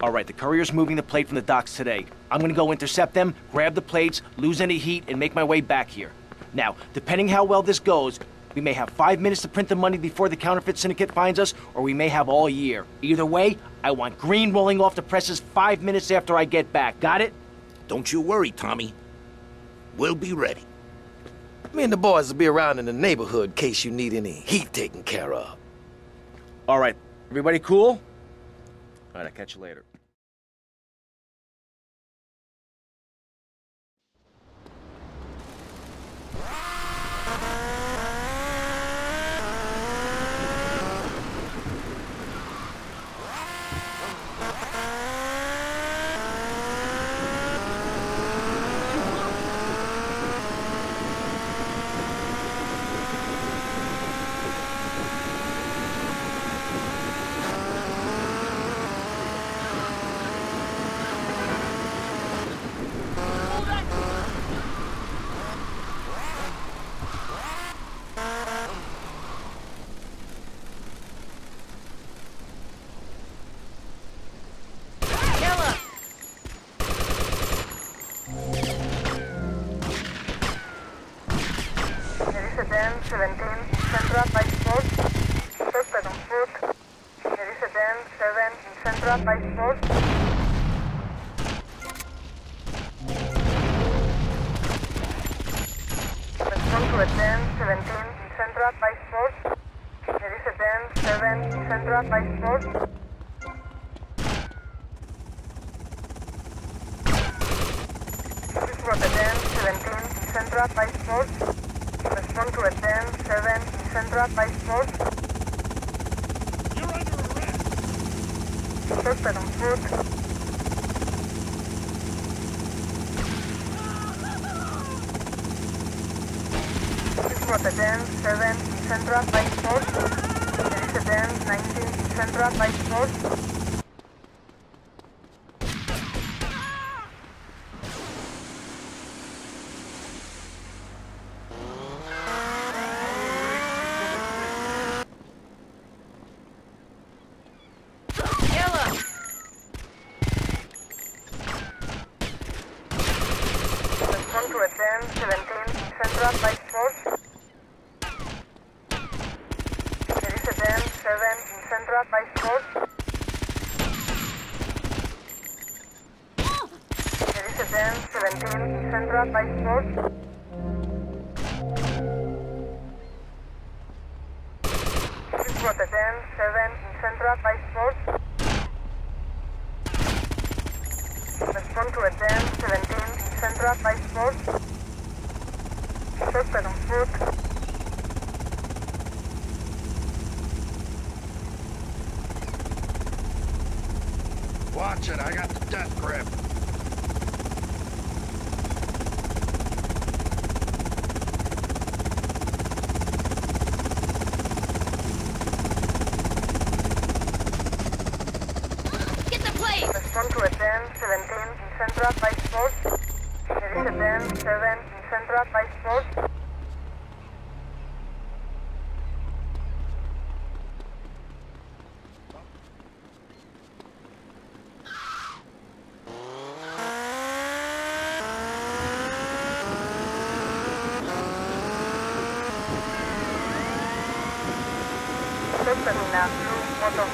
All right, the courier's moving the plate from the docks today. I'm gonna go intercept them, grab the plates, lose any heat, and make my way back here. Now, depending how well this goes, we may have five minutes to print the money before the counterfeit syndicate finds us, or we may have all year. Either way, I want green rolling off the presses five minutes after I get back. Got it? Don't you worry, Tommy. We'll be ready. Me and the boys will be around in the neighborhood in case you need any heat taken care of. All right, everybody cool? All right, I'll catch you later.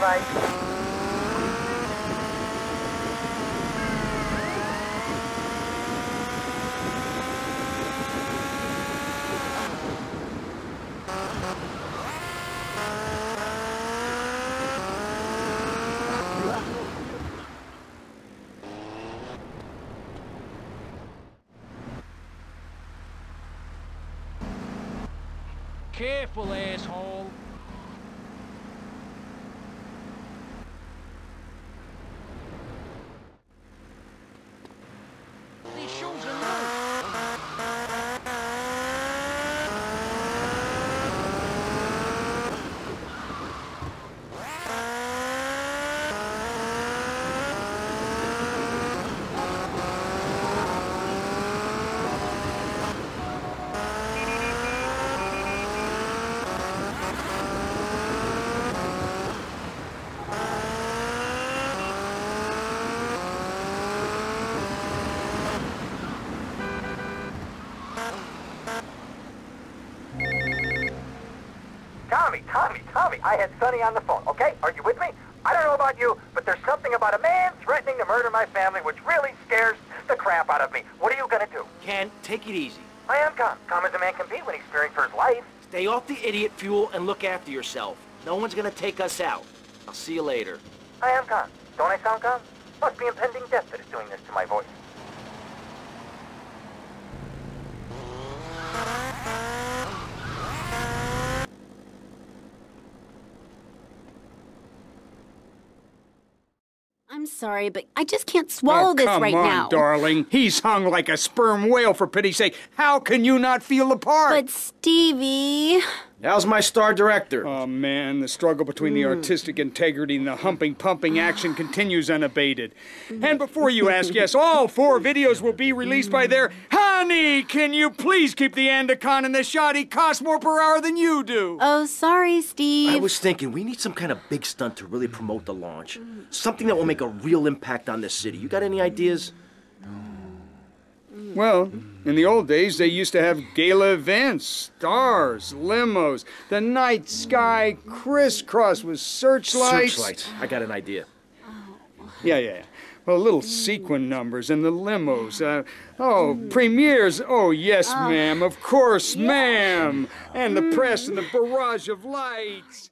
Blue motorbike. Careful, asshole. These shoes are new. I had Sonny on the phone, okay? Are you with me? I don't know about you, but there's something about a man threatening to murder my family which really scares the crap out of me. What are you gonna do? Ken, take it easy. I am calm. Calm as a man can be when he's fearing for his life. Stay off the idiot fuel and look after yourself. No one's gonna take us out. I'll see you later. I am calm. Don't I sound calm? Must be impending death that is doing this to my voice. I'm sorry, but I just can't oh, swallow oh, this come right on, now. darling. He's hung like a sperm whale, for pity's sake. How can you not feel the part? But Stevie, How's my star director? Oh man, the struggle between the hmm. artistic integrity and the humping, pumping action continues unabated. And before you ask, yes, all four videos will be released by their honey. Can you please keep the Andacon in the shot? He costs more per hour than you do. oh sorry, Steve. I was thinking we need some kind of big stunt to really promote the launch. Something that will make a real impact on this city. You got any ideas? Well, in the old days, they used to have gala events, stars, limos, the night sky crisscrossed with searchlights. Searchlights. I got an idea. Yeah, yeah. yeah. Well, little sequin numbers and the limos. Uh, oh, premieres. Oh, yes, ma'am. Of course, ma'am. And the press and the barrage of lights.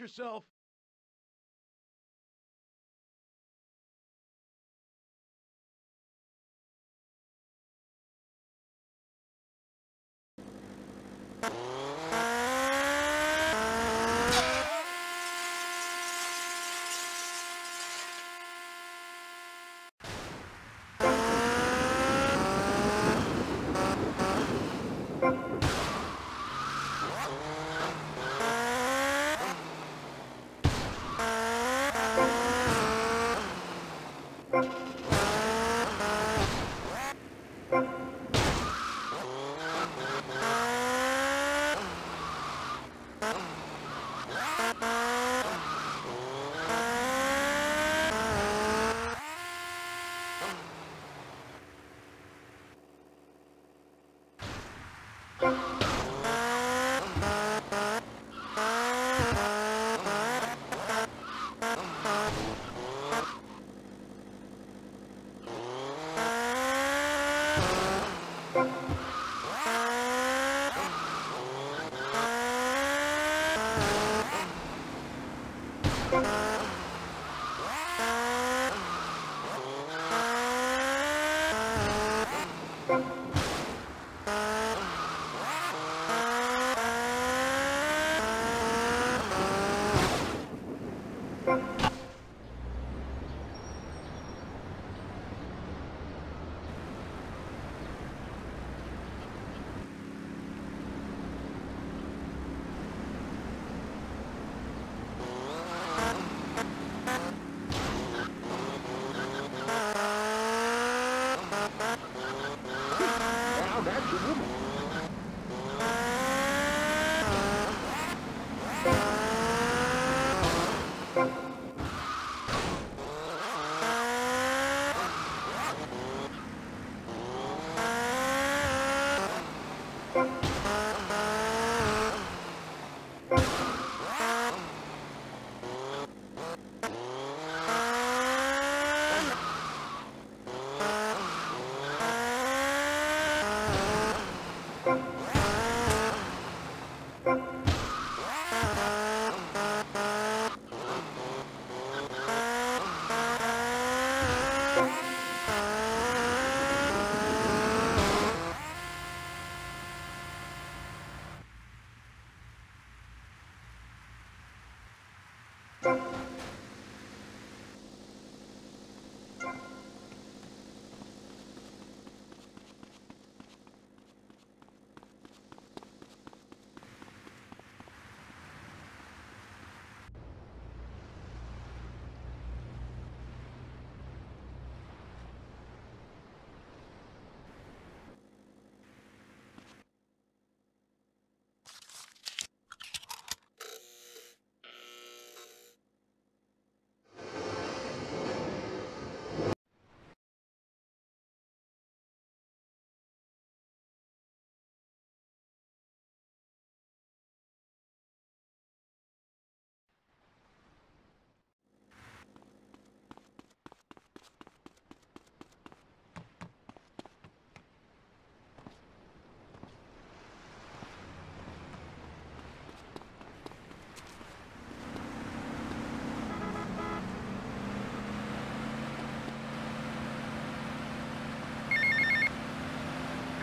Yourself.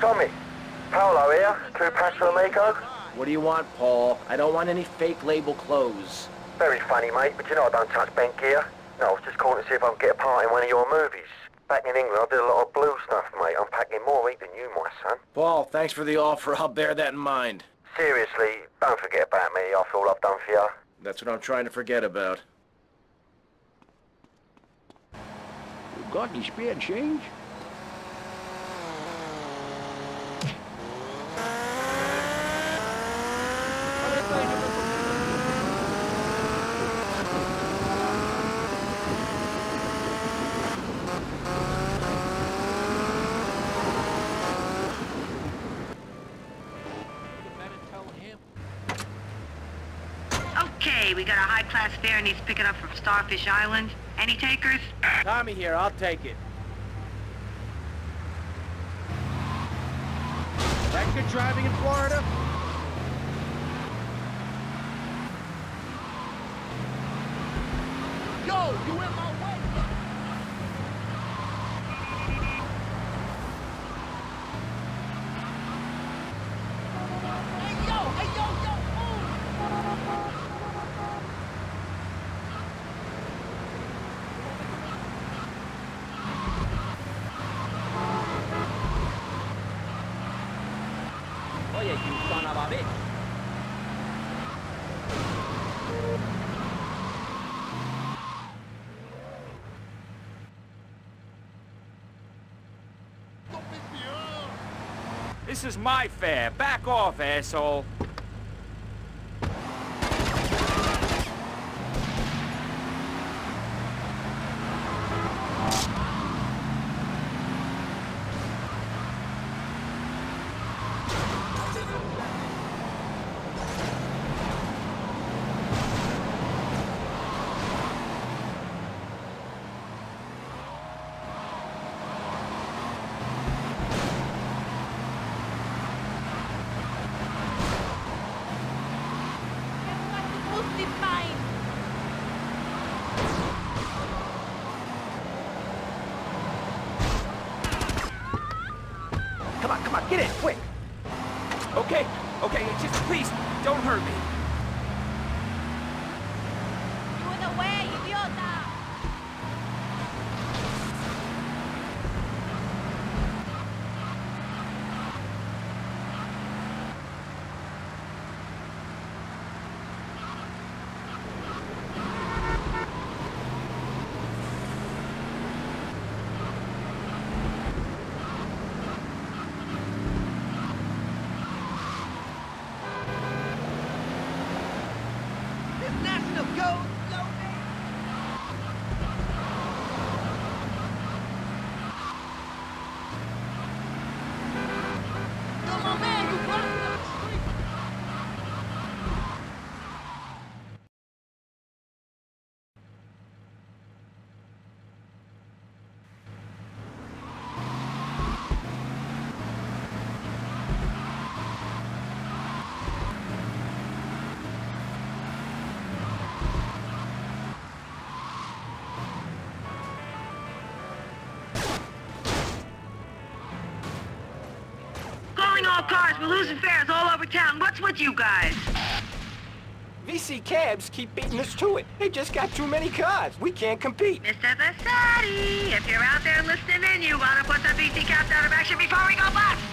Tommy, Paolo here, True Paso Amigo. What do you want, Paul? I don't want any fake label clothes. Very funny, mate, but you know I don't touch bank gear. No, I was just calling to see if I can get a part in one of your movies. Back in England, I did a lot of blue stuff, mate. I'm packing more heat than you, my son. Paul, thanks for the offer. I'll bear that in mind. Seriously, don't forget about me after all I've done for you. That's what I'm trying to forget about. You got any spare change? High-class and he's picking up from Starfish Island. Any takers? Tommy here, I'll take it. That good driving in Florida? Yo, you in my way? Hey, yo, hey, yo, yo, move! Oye, you son of a bitch! This is my fare. Back off, asshole. Come on, come on, get in, quick. Okay, okay, just please, don't hurt me. You in the way, idiota! National Code loading! Yo, my man, you blocking up the street! cars. We're losing fares all over town. What's with you guys? VC cabs keep beating us to it. They just got too many cars. We can't compete. Mr. Vercetti, if you're out there listening in, you want to put the VC cabs out of action before we go bust.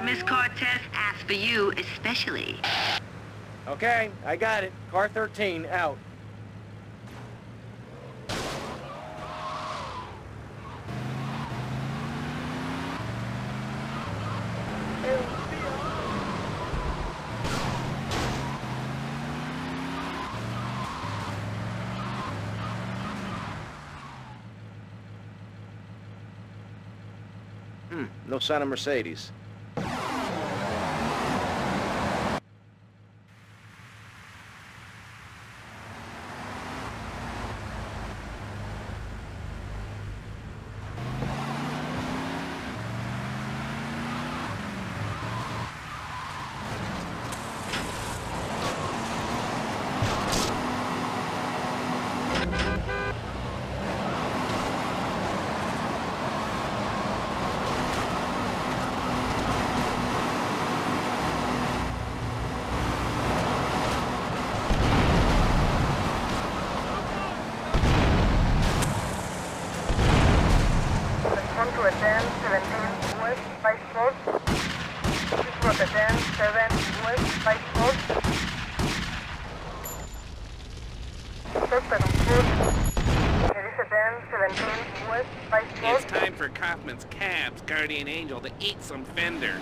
13, we got a missed car test. Asked for you especially. Okay, I got it. Car 13, out. Hmm, no sign of Mercedes. Respond to attend 17 West Vice Road. Please route attend 7 West Vice Road. Suspect on foot. There is attend 17 West Vice Road. It's time for Kaufman's Guardian Angel to eat some fender.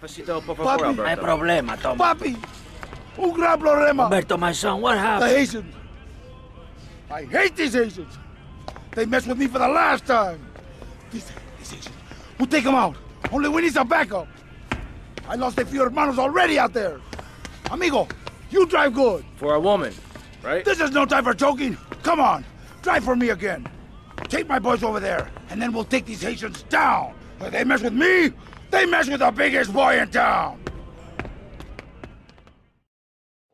Cafecito, por favor, Papi. Alberto. No hay problema, Tommy. Papi, un gran problema. Humberto, my son, what happened? The? Haitians. I hate these Haitians. They messed with me for the last time. These, these Haitians. We'll take them out. Only we need some backup. I lost a few hermanos already out there. Amigo, you drive good. For a woman, right? This is no time for joking. Come on, drive for me again. Take my boys over there, and then we'll take these Haitians down. If they mess with me, they mess with the biggest boy in town.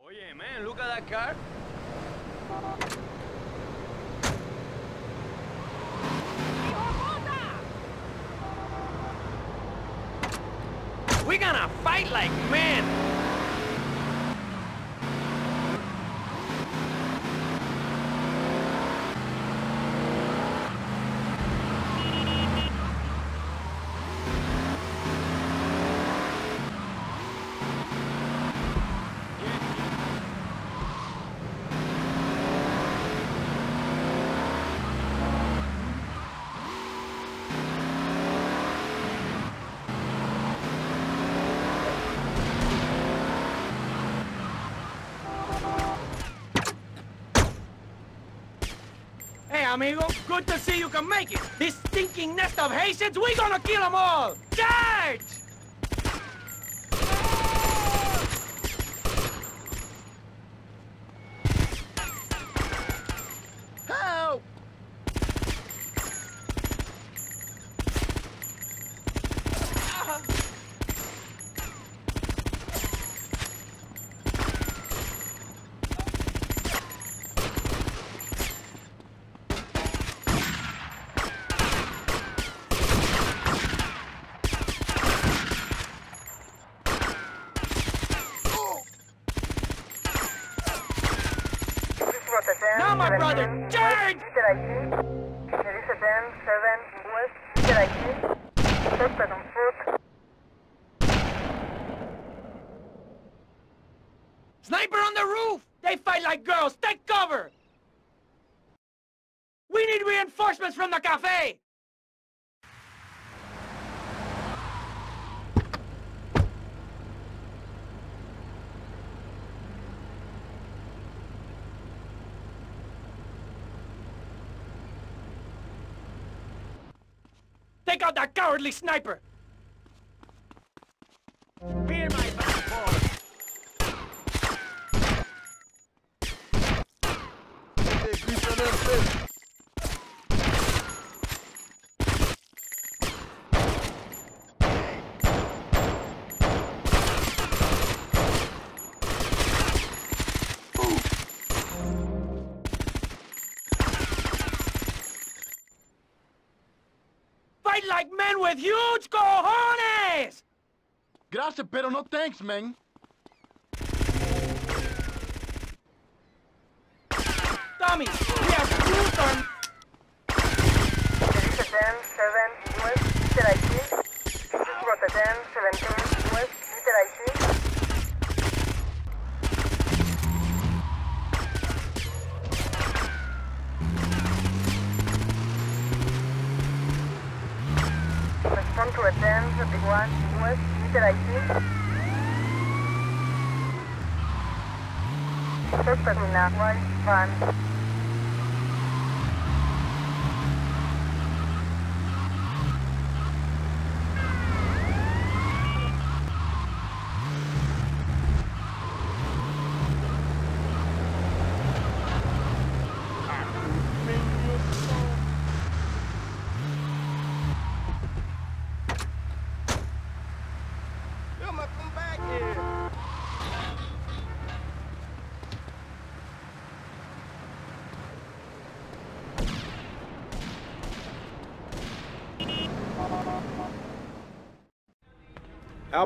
Oye, man, look at that car. We're gonna fight like men. Amigo, good to see you can make it. This stinking nest of Haitians, we gonna kill them all. Charge! Help! Now, my brother, charge! Melissa 10, 7, West, Peter ID. Suspect on foot. Sniper on the roof! They fight like girls. Take cover! We need cafe! Take out that cowardly sniper! Like men with huge cojones! Gracias, pero no thanks, man. Tommy, we have two turn. direito. Terminal 1 1.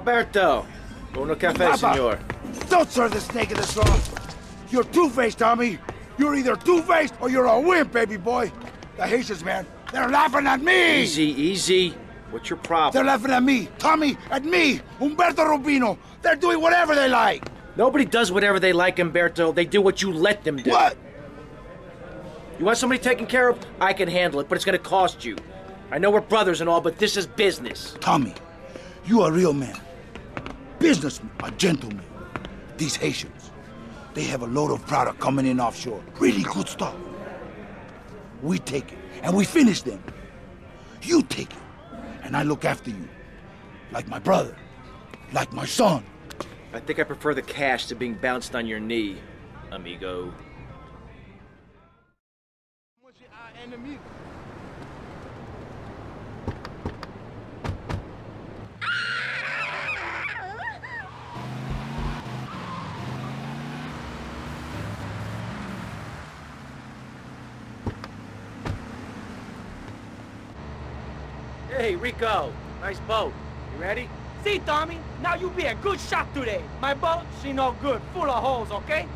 Alberto, Papa. senor. Don't serve the snake in the straw. You're two-faced, Tommy. You're either two-faced or you're a wimp, baby boy. The Haitians, man, they're laughing at me. Easy, easy. What's your problem? They're laughing at me, Tommy, at me, Umberto Robina. They're doing whatever they like. Nobody does whatever they like, Umberto. They do what you let them do. What? You want somebody taken care of? I can handle it, but it's gonna cost you. I know we're brothers and all, but this is business. Tommy, you are a real man. Businessmen, are gentlemen. These Haitians, they have a load of product coming in offshore. Really good stuff. We take it, and we finish them. You take it, and I look after you. Like my brother, like my son. I think I prefer the cash to being bounced on your knee, amigo. Hey, Rico. Nice boat. You ready? See, Tommy? Now you be a good shot today. My boat, she no good. Full of holes, okay?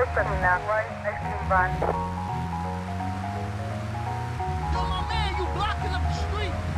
System now, right? Exit. Yo, my man, you blocking up the street.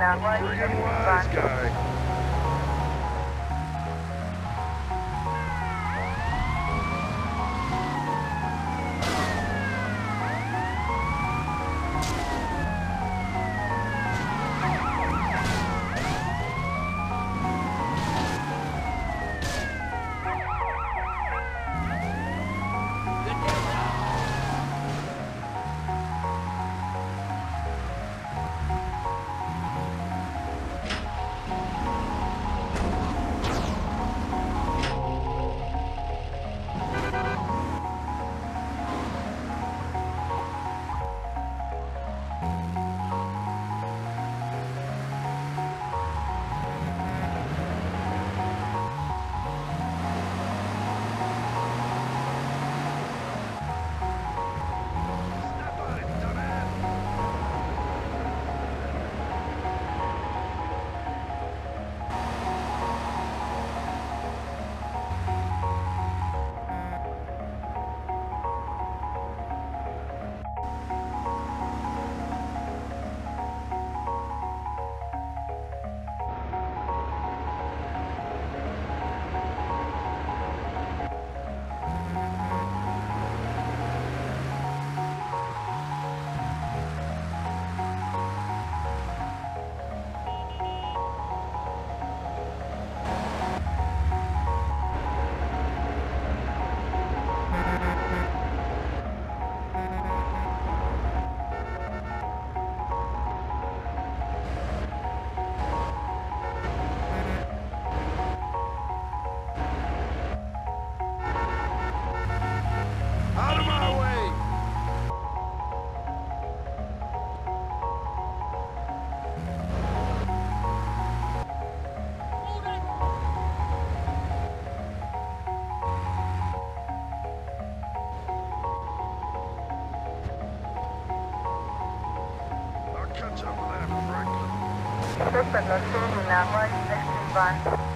China. Wise guy. this is the city number sixty one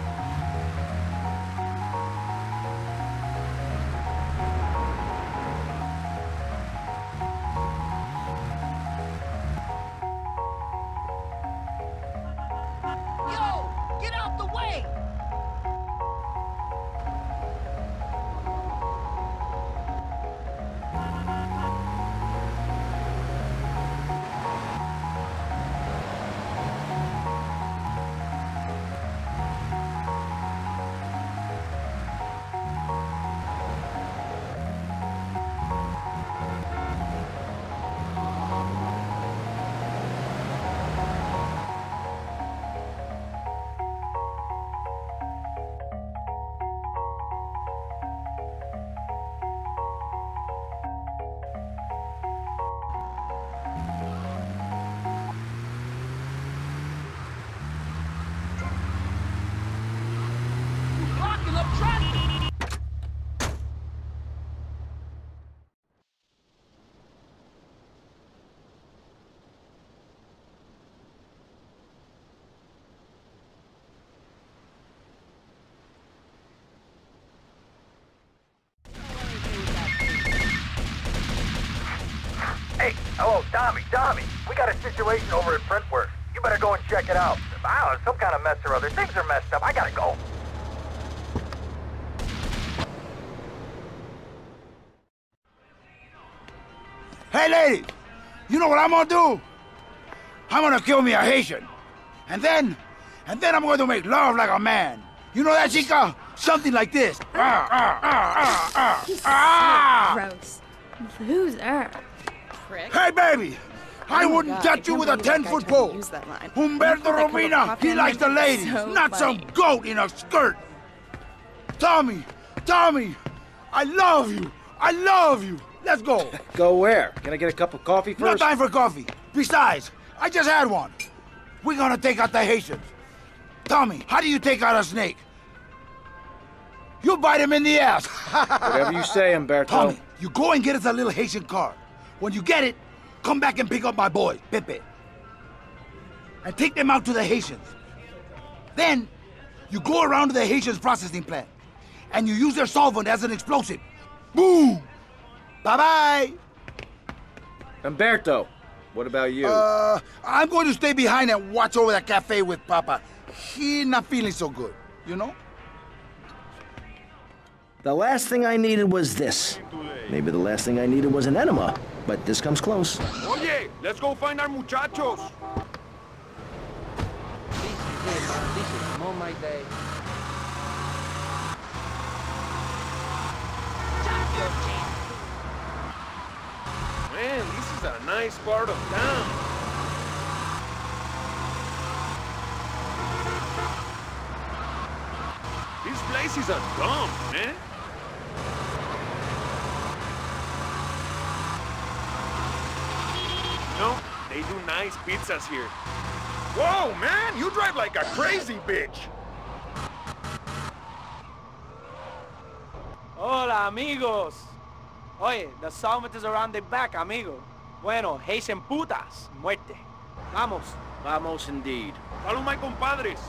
Tommy, Tommy. We got a situation over at Printworks. You better go and check it out. I don't know, some kind of mess or other. Things are messed up. I gotta go. Hey, lady, you know what I'm gonna do? I'm gonna kill me a Haitian. And then, and then I'm going to make love like a man. You know that, chica? Something like this. Ah, ah, ah, ah, He's ah, ah. Gross. Loser. Prick. Hey, baby! I Oh wouldn't God, I touch you with a believe that guy 10-foot pole. use that line. Umberto You put that cup of Robina, he likes the ladies, So not some goat in a skirt. Tommy, Tommy, I love you. I love you. Let's go. Go where? Can I get a cup of coffee No first? time for coffee. Besides, I just had one. We're gonna take out the Haitians. Tommy, how do you take out a snake? You bite him in the ass. Whatever you say, Umberto. Tommy, you go and get us a little Haitian card. When you get it, come back and pick up my boys, Pepe. And take them out to the Haitians. Then, you go around to the Haitians processing plant. And you use their solvent as an explosive. Boom! Bye-bye! Umberto, what about you? Uh, I'm going to stay behind and watch over that cafe with Papa. He not feeling so good, you know? The last thing I needed was this. Maybe the last thing I needed was an enema, but this comes close. Oye, let's go find our muchachos. On my day. Man, this is a nice part of town. This place is a dump, man. No, they do nice pizzas here. Whoa, man, you drive like a crazy bitch. Hola, amigos. Oye, the solvent is around the back, amigo. Bueno, Haitian putas, muerte. Vamos. Vamos indeed. Follow my compadres.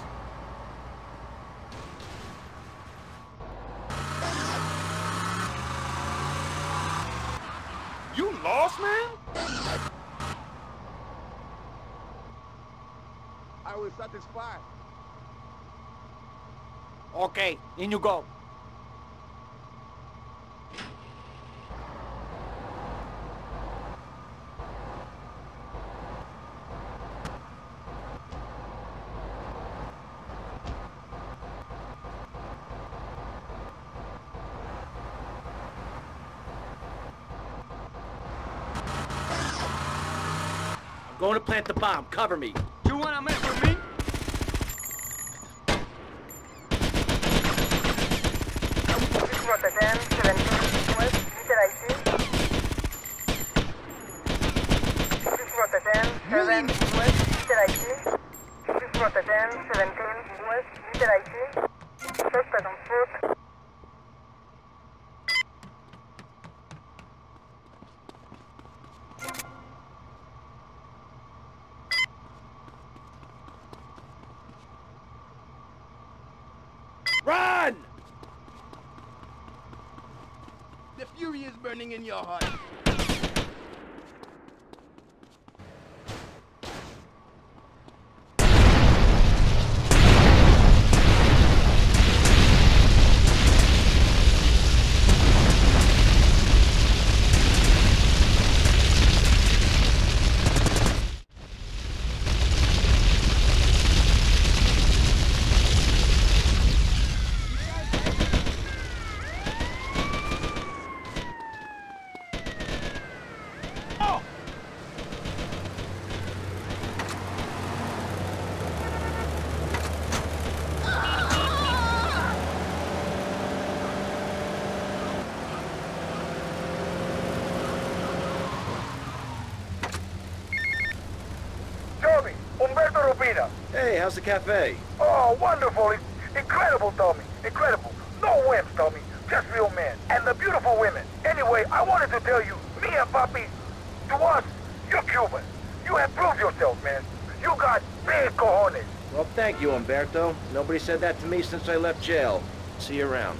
You lost, man? I will satisfy. Okay, in you go. I'm going to plant the bomb. Cover me. You wanna mess with me? This Rotterdam, 17 West, meter ID. This Rotterdam, 7 West, meter ID. This Rotterdam, 17 West, meter ID. Suspect on foot. Run! The fury is burning in your heart. Tommy, Umberto Robina. Hey, how's the cafe? Oh, wonderful. Incredible, Tommy. Incredible. No wimps, Tommy. Just real men. And the beautiful women. Anyway, I wanted to tell you, me and Papi, to us, you're Cuban. You have proved yourself, man. You got big cojones. Well, thank you, Umberto. Nobody said that to me since I left jail. See you around.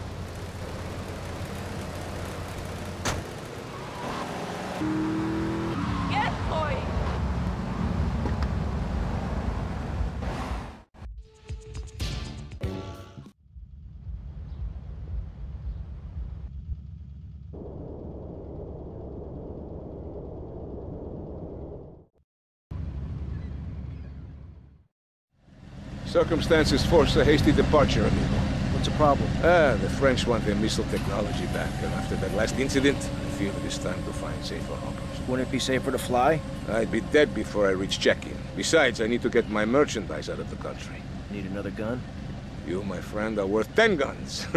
Circumstances force a hasty departure, amigo. What's the problem? Ah, the French want their missile technology back, and after that last incident, I feel it is time to find safer harbors. Wouldn't it be safer to fly? I'd be dead before I reach check-in. Besides, I need to get my merchandise out of the country. Need another gun? You, my friend, are worth ten guns.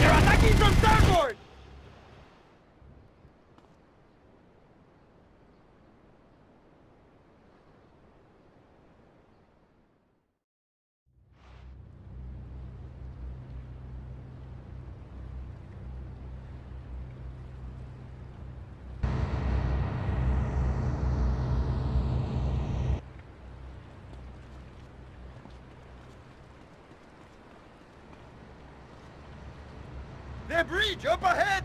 They're attacking from starboard! Up ahead!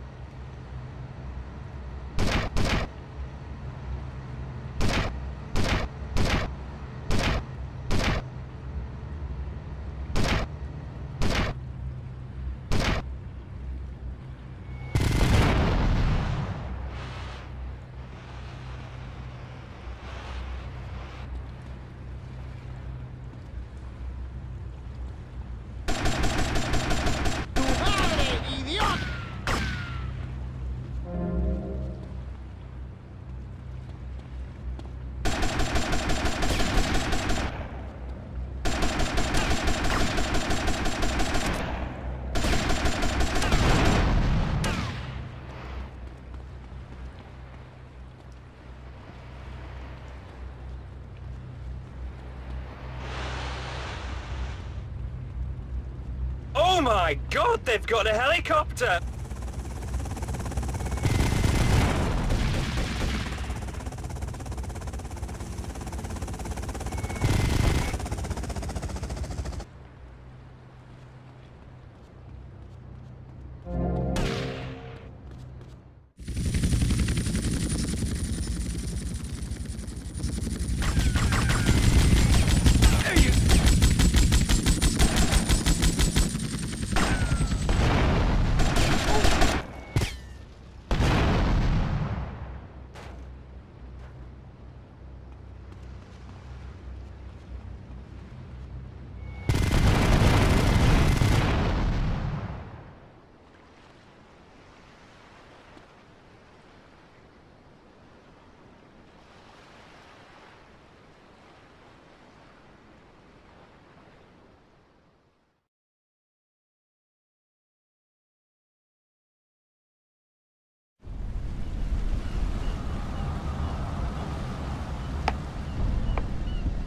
Oh my god, they've got a helicopter!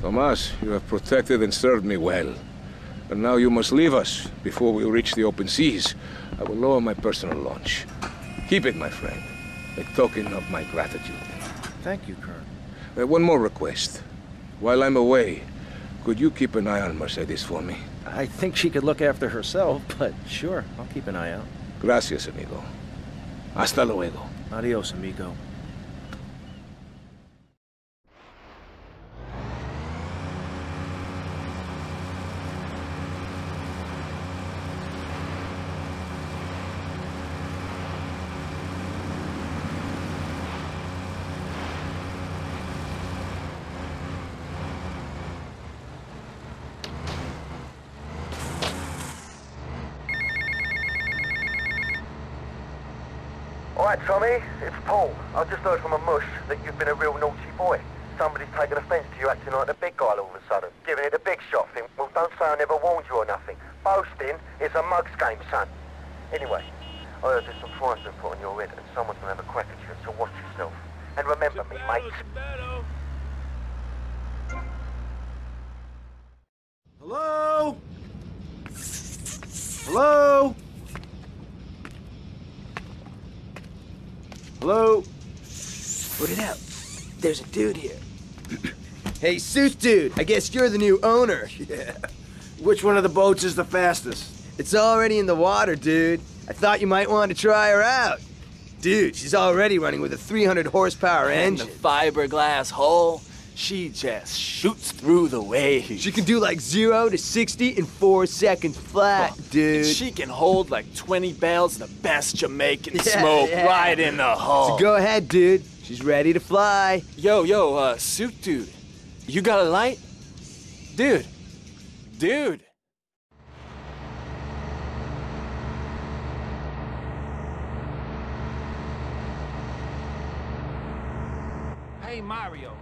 Tomas, you have protected and served me well. But now you must leave us before we reach the open seas. I will lower my personal launch. Keep it, my friend, a token of my gratitude. Thank you, Kurt. Uh, one more request. While I'm away, could you keep an eye on Mercedes for me? I think she could look after herself, but sure, I'll keep an eye out. Gracias, amigo. Hasta luego. Adios, amigo. Alright, Tommy, it's Paul. I just heard from a mush that you've been a real naughty boy. Somebody's taken offence to you acting like the big guy all of a sudden. Giving it a big shot thing. Well, don't say I never warned you or nothing. Boasting is a mug's game, son. Anyway, I heard there's some fires been put on your head and someone's gonna have a crack at you, so watch yourself. And remember me, mate. Hello? Hello? Put it out. There's a dude here. hey, suit dude. I guess you're the new owner. Yeah. Which one of the boats is the fastest? It's already in the water, dude. I thought you might want to try her out. Dude, she's already running with a 300 horsepower And the fiberglass hull, she just shoots through the waves. She can do like 0 to 60 in 4 seconds flat, dude. And she can hold like 20 bales of the best Jamaican Yeah, smoke yeah. right in the hull. So go ahead, dude. She's ready to fly. Yo, yo, uh, suit dude. You got a light? Dude. Dude. Hey, Mario.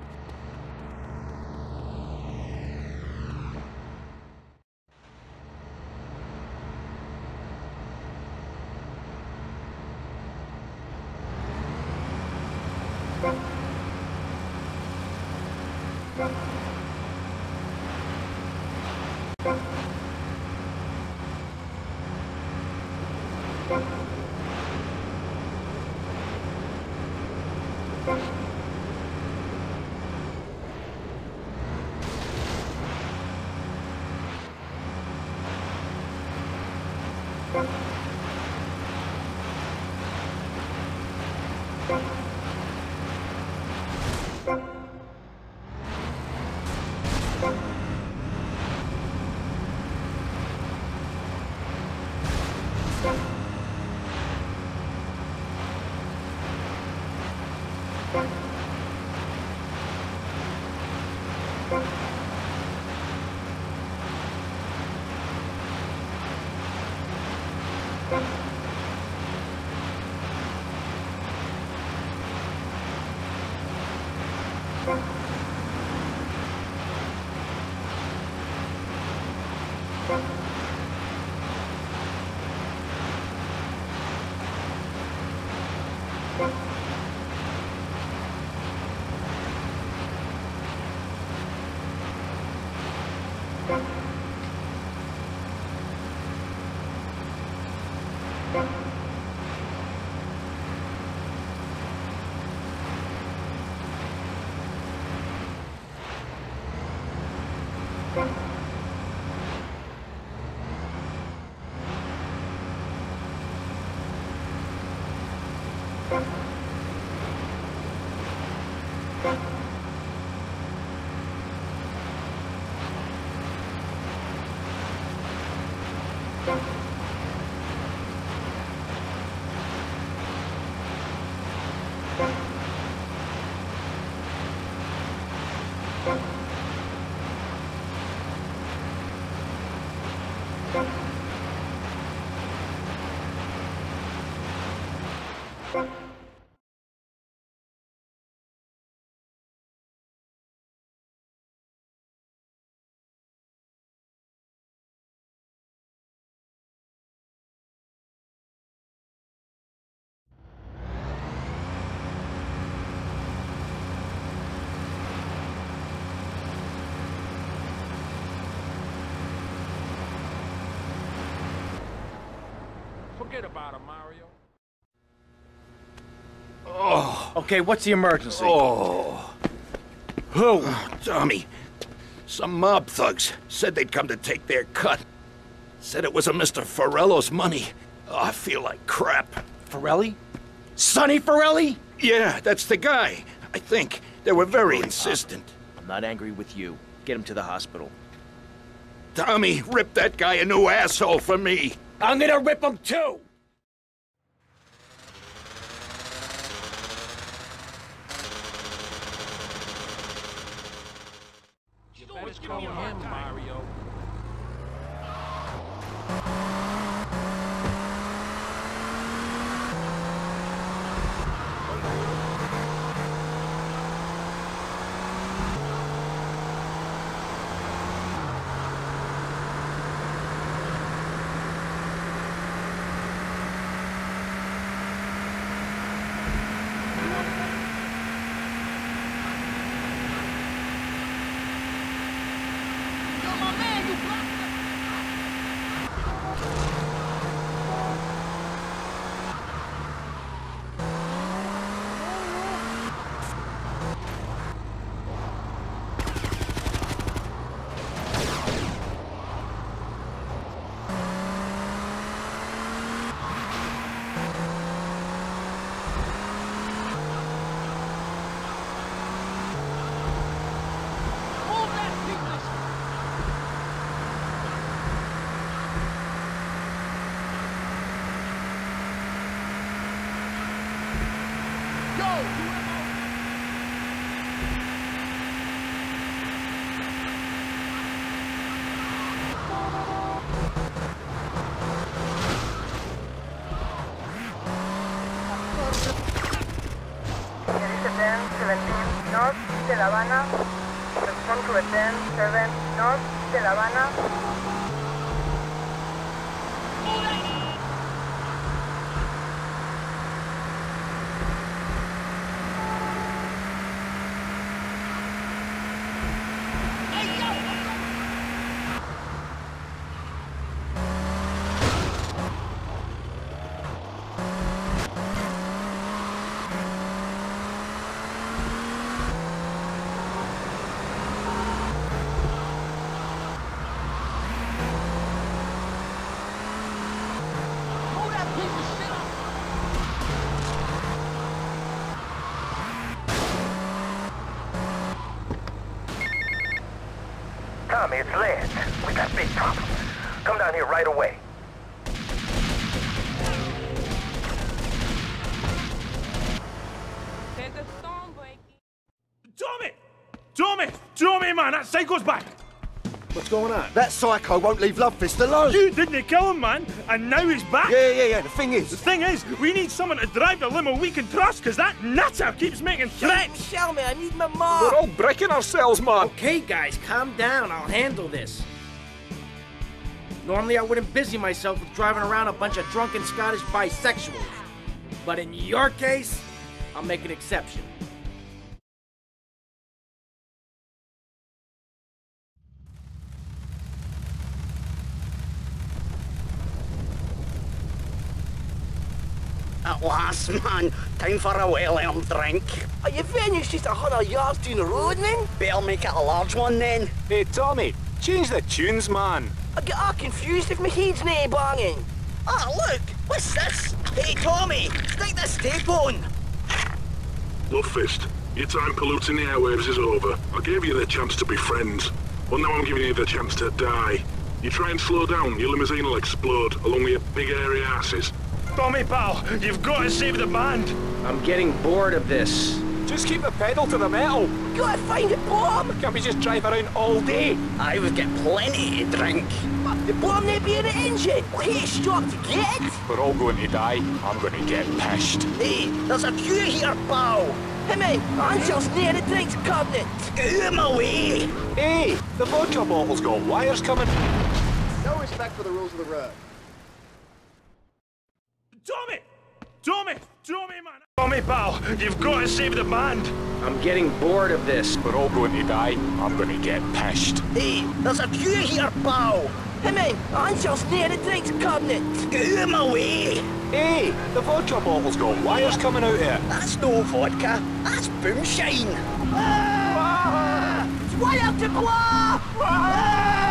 Thank you. Forget about it, Mario. Oh. Okay, what's the emergency? Oh. Who? Tommy. Some mob thugs said they'd come to take their cut. Said it was a Mr. Forelli's money. Oh, I feel like crap. Forelli? Sonny Forelli? Yeah, that's the guy. I think. They were very insistent. I'm not angry with you. Get him to the hospital. Tommy, rip that guy a new asshole for me. I'm gonna rip him too! Call him, Mario. To a 10, 7, North, de La Habana. Tommy, it's Lance. We got big problems. Come down here right away. Tommy! Tommy! Tommy, man, psycho's back! What's going on? That psycho won't leave Lovefist alone. You didn't kill him, man, and now he's back. Yeah, yeah, yeah. The thing is, The thing is, we need someone to drive the limo we can trust, because that nutter keeps making threats. Show me, I need my mom. We're all breaking ourselves, man. Okay, guys, calm down. I'll handle this. Normally, I wouldn't busy myself with driving around a bunch of drunken Scottish bisexuals. But in your case, I'll make an exception. At last, man. Time for a well-earned drink. Are your venue's just a hundred yards down the road, then? Better make it a large one, then. Hey, Tommy, change the tunes, man. I get all confused if my head's nae banging. Ah, look! What's this? Hey, Tommy, stick this tape on. Lovefist, your time polluting the airwaves is over. I gave you the chance to be friends. Well, now I'm giving you the chance to die. You try and slow down, your limousine will explode, along with your big airy asses. Tommy, pal, you've got to save the band. I'm getting bored of this. Just keep the pedal to the metal. Gotta find a bomb! Can't we just drive around all day? I would get plenty to drink. But The bomb may be in the engine. Okay, stop to get it. We're all going to die. I'm going to get pissed. Hey, there's a queue here, pal. Hey, mate, Ansel's near the drinks cabinet. Get out of my way. Hey, the vodka bottle's got wires coming. no respect for the rules of the road. Tommy! Tommy! Tommy, man! Tommy, pal, you've got to save the band. I'm getting bored of this. We're all going to die. I'm going to get pissed. Hey, there's a queue here, pal. Hey, mate, Ansel's near the drinks cabinet. Get out of my way. Hey, the vodka bottle's got wires coming out here. That's no vodka. That's boomshine. Ah! Wire to blow! Ah!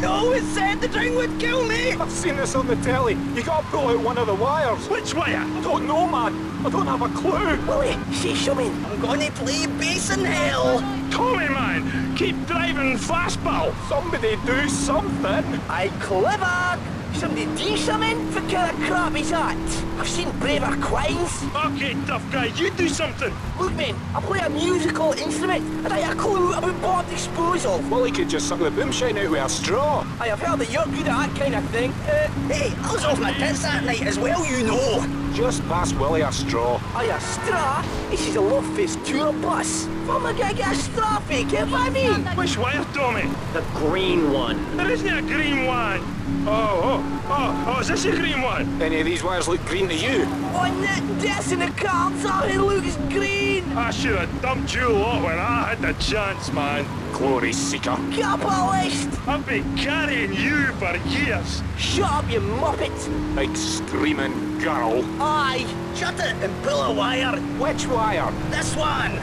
No, it said the drink would kill me. I've seen this on the telly. You gotta pull out one of the wires. Which wire? I don't know, man. I don't have a clue. Willie, say something. I'm gonna play bass in hell. Tommy, man, keep driving fast, pal. Somebody do something. I clever. Somebody do something? What kind of crap is that? I've seen braver crimes. Okay, tough guy, you do something. Look, man, I play a musical instrument and I have a clue about bomb disposal. Well, he could just suck the boomshine out with a straw. I have heard that you're good at that kind of thing. Uh, hey, I was off my tits that night as well, you know. Just pass Willie a straw. Oh, a straw? This is a Lovefist tour bus. From a gig a straw fake, if I mean. Which wire, Tommy? The green one. There isn't a green one. Oh, oh, oh, oh, is this a green one? Any of these wires look green to you? Oh, On that desk in the cards, all it looks green. I should have dumped you lot when I had the chance, man. Glory seeker. Capitalist. I've been carrying you for years. Shut up, you muppet. Big screaming girl. Aye. Shut it and pull a wire. Which wire? This one.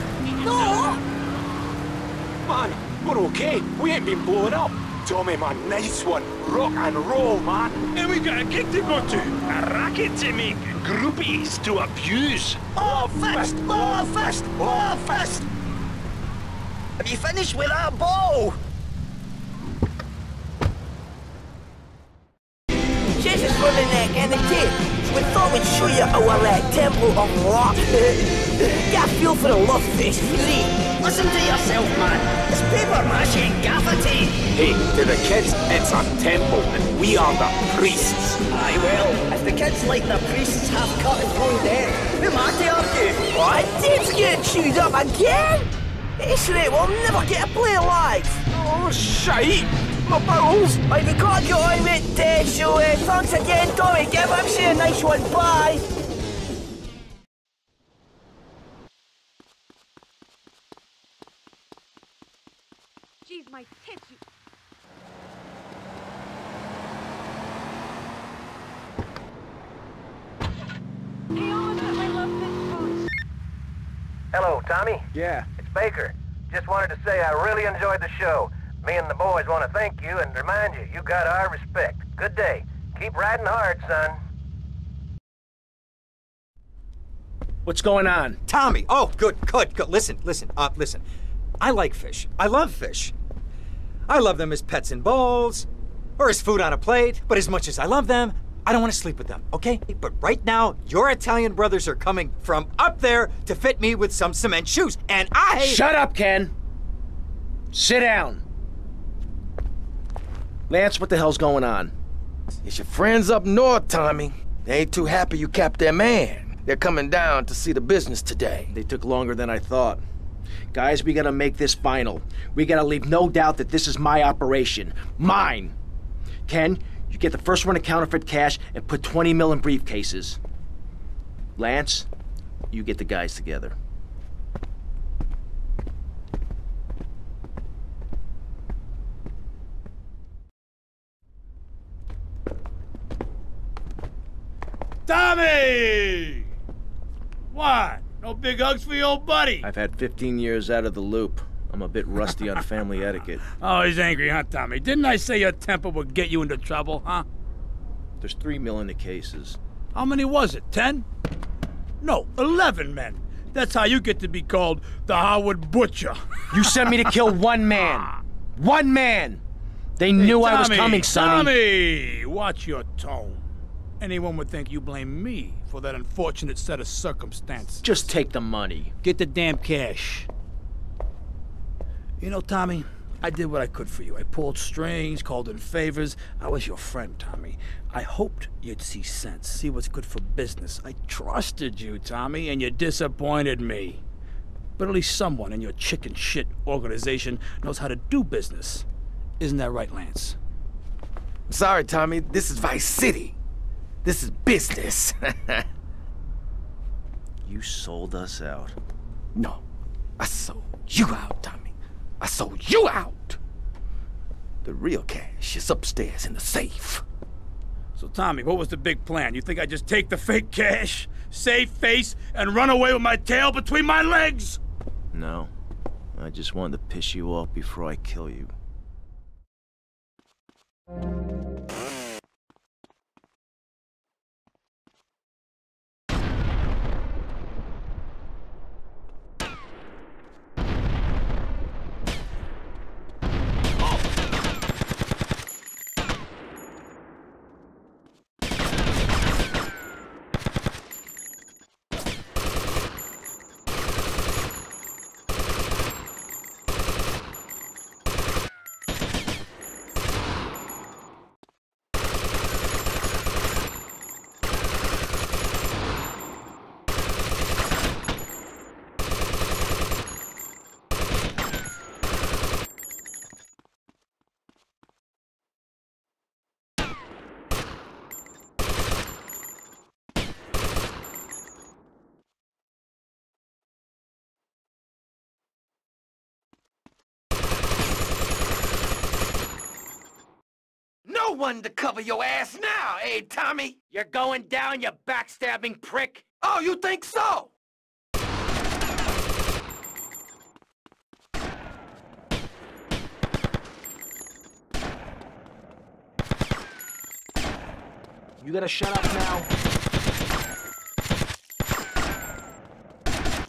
No. Man, we're okay. We ain't been blown up. Tommy, man, nice one. Rock and roll, man. And we got a gig to go to. A racket to make. Groupies to abuse. Oh, fist! Oh, fist! Oh, fist! Have you finished with that ball? Jesus for the neck and the tape. We thought we'd show you our uh, temple of rock. Get a feel for the love face fury. Listen to yourself, man. It's paper mache and gaffer tape. Hey, to the kids, it's a temple, and we are the priests. Aye, well, if the kids like the priests half cut and tone dead, who am I to argue? What? Dave's getting chewed up again? This rate will never get a play alive. Oh, shite! My bowels! We gotta get on with it, so uh, thanks again, Tommy. Give MC a nice one. Bye. Jeez, my tits, you... Hey, Oliver, I love this phone. Hello, Tommy. Yeah. It's Baker. Just wanted to say I really enjoyed the show. Me and the boys want to thank you and remind you, you got our respect. Good day. Keep riding hard, son. What's going on? Tommy! Oh, good, good, good. Listen, listen, uh, listen. I like fish. I love fish. I love them as pets in bowls, or as food on a plate, but as much as I love them, I don't want to sleep with them, okay? But right now, your Italian brothers are coming from up there to fit me with some cement shoes, and I. Shut up, Ken! Sit down. Lance, what the hell's going on? It's your friends up north, Tommy. They ain't too happy you capped their man. They're coming down to see the business today. They took longer than I thought. Guys, we gotta make this final. We gotta leave no doubt that this is my operation. Mine! Ken, you get the first run of counterfeit cash and put 20 mil in briefcases. Lance, you get the guys together. Tommy! What? No big hugs for your old buddy? I've had 15 years out of the loop. I'm a bit rusty on family etiquette. Oh, he's angry, huh, Tommy? Didn't I say your temper would get you into trouble, huh? There's three mil in the cases. How many was it? Ten? No, eleven men. That's how you get to be called the Harwood Butcher. You sent me to kill one man. One man! They knew Hey, I was coming, Sonny. Tommy, watch your tone. Anyone would think you blame me for that unfortunate set of circumstances. Just take the money. Get the damn cash. You know, Tommy, I did what I could for you. I pulled strings, called in favors. I was your friend, Tommy. I hoped you'd see sense, see what's good for business. I trusted you, Tommy, and you disappointed me. But at least someone in your chicken shit organization knows how to do business. Isn't that right, Lance? Sorry, Tommy. This is Vice City. This is business. You sold us out. no, I sold you out, Tommy. I sold you out. The real cash is upstairs in the safe. So, Tommy, what was the big plan? You think I just take the fake cash, save face, and run away with my tail between my legs? No. I just wanted to piss you off before I kill you. One to cover your ass now, eh, Tommy? You're going down, you backstabbing prick! Oh, you think so? You gotta shut up now.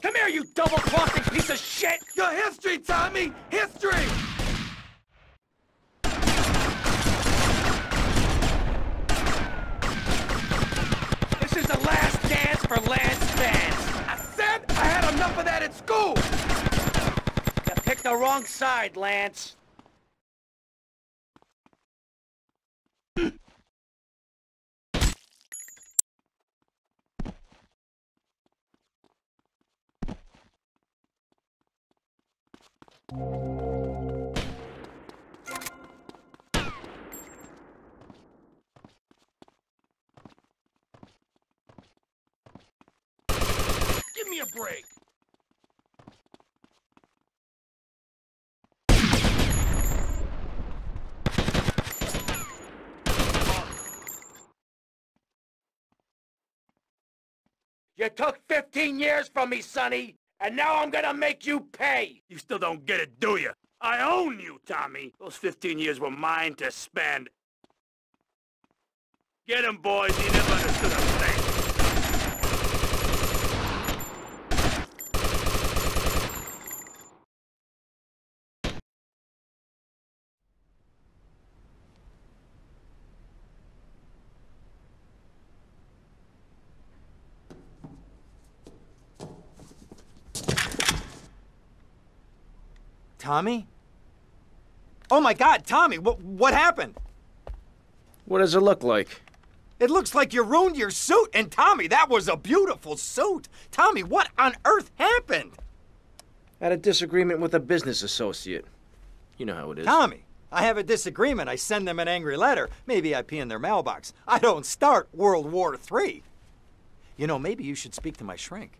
Come here, you double-crossing piece of shit! Your history, Tommy! History! Is the last for Lance Vance. I said I had enough of that at school. You picked the wrong side, Lance. Give a break. You took 15 years from me, Sonny, and now I'm gonna make you pay. You still don't get it, do you? I own you, Tommy. Those 15 years were mine to spend. Get him, boys. He never understood a thing. Tommy? Oh my god, Tommy, what, what happened? What does it look like? It looks like you ruined your suit. And Tommy, that was a beautiful suit. Tommy, what on earth happened? Had a disagreement with a business associate. You know how it is. Tommy, I have a disagreement. I send them an angry letter. Maybe I pee in their mailbox. I don't start World War III. You know, maybe you should speak to my shrink.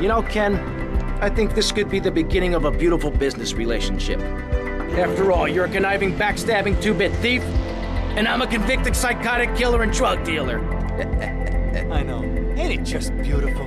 You know, Ken, I think this could be the beginning of a beautiful business relationship. After all, you're a conniving, backstabbing two-bit thief, and I'm a convicted psychotic killer and drug dealer. I know. Ain't it just beautiful?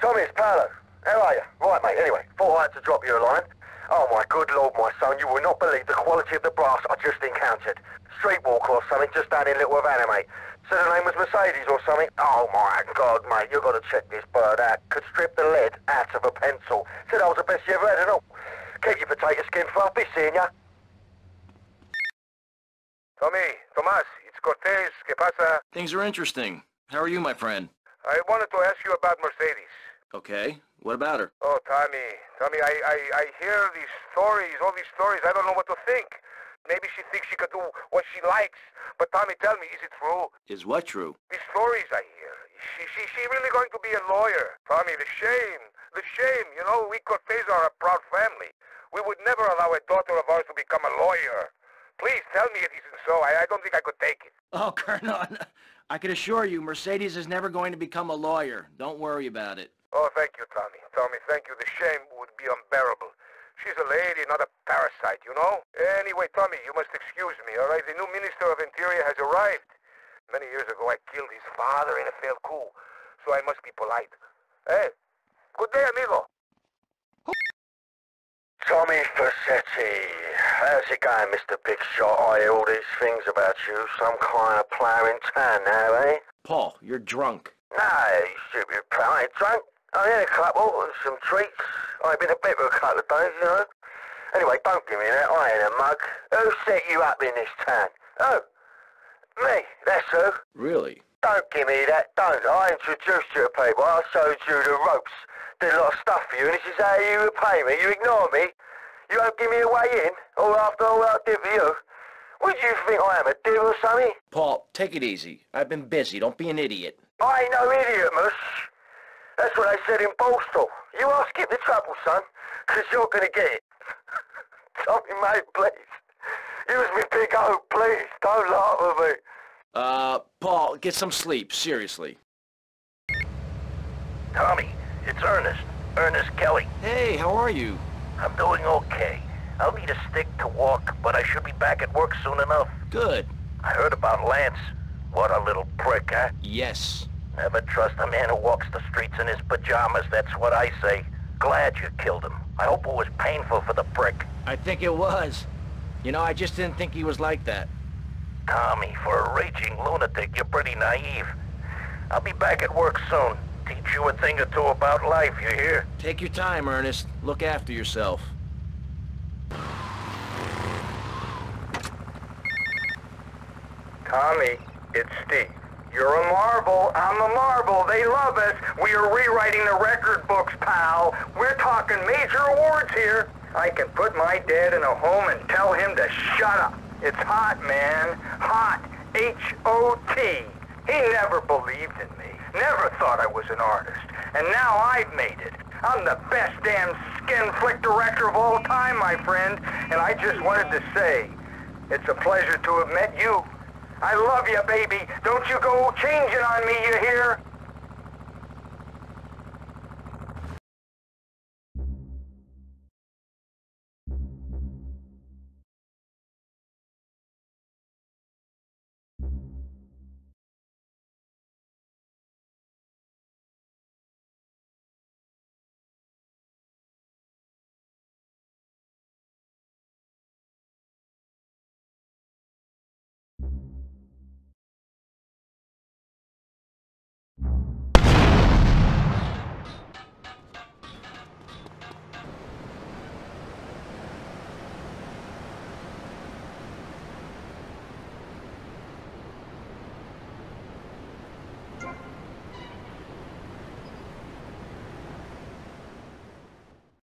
Tommy, it's Paolo. How are you? Right, mate. Anyway, thought I had to drop you a line. Oh, my good lord, my son, you will not believe the quality of the brass I just encountered. Streetwalker or something just down in Little Havana, mate. Said her name was Mercedes or something. Oh, my God, mate, you've got to check this bird out. Could strip the lead out of a pencil. Said I was the best you ever had and all. Keep your potato skin fluffy, seeing ya. Tommy, Tomas, it's Cortez. ¿Qué pasa? Things are interesting. How are you, my friend? I wanted to ask you about Mercedes. Okay. What about her? Oh, Tommy, Tommy, I, I, I hear these stories, all these stories. I don't know what to think. Maybe she thinks she could do what she likes. But Tommy, tell me, is it true? Is what true? These stories I hear. She, she, she really going to be a lawyer? Tommy, the shame, the shame. You know, we Cortez are a proud family. We would never allow a daughter of ours to become a lawyer. Please tell me it isn't so. I, I don't think I could take it. Oh, Colonel, I can assure you, Mercedes is never going to become a lawyer. Don't worry about it. Oh, thank you, Tommy. Tommy, thank you. The shame would be unbearable. She's a lady, not a parasite, you know? Anyway, Tommy, you must excuse me, all right? The new Minister of Interior has arrived. Many years ago, I killed his father in a failed coup, so I must be polite. Hey, good day, amigo. Tommy Vercetti. How's it going, Mr. Big Shot? I hear all these things about you. Some kind of player in town now, eh? Paul, you're drunk. No, you stupid pal. I ain't drunk. I had a couple and some treats. I've been a bit for a couple of days, you know. Anyway, don't give me that. I ain't a mug. Who set you up in this town? Oh, me. That's who. Really? Don't give me that. Don't. I introduced you to people. I showed you the ropes. Did a lot of stuff for you, and this is how you repay me. You ignore me. You won't give me a way in, all after all I did for you. What do you think I am, a div or something? Paul, take it easy. I've been busy. Don't be an idiot. I ain't no idiot, Mush. That's what I said in Postal. You ask skip the trouble, son, because you're going to get it. Tommy, mate, please. Use me big hope, please. Don't laugh at me. Uh, Paul, get some sleep. Seriously. Tommy, it's Ernest. Ernest Kelly. Hey, how are you? I'm doing okay. I'll need a stick to walk, but I should be back at work soon enough. Good. I heard about Lance. What a little prick, huh? Yes. Never trust a man who walks the streets in his pajamas, that's what I say. Glad you killed him. I hope it was painful for the prick. I think it was. You know, I just didn't think he was like that. Tommy, for a raging lunatic, you're pretty naive. I'll be back at work soon. Teach you a thing or two about life, you hear? Take your time, Ernest. Look after yourself. Tommy, it's Steve. You're a marvel. I'm a marvel. They love us. We are rewriting the record books, pal. We're talking major awards here. I can put my dad in a home and tell him to shut up. It's hot, man. Hot. H-O-T. He never believed in me. Never thought I was an artist. And now I've made it. I'm the best damn skin flick director of all time, my friend. And I just wanted to say, it's a pleasure to have met you. I love you, baby. Don't you go changing on me, you hear?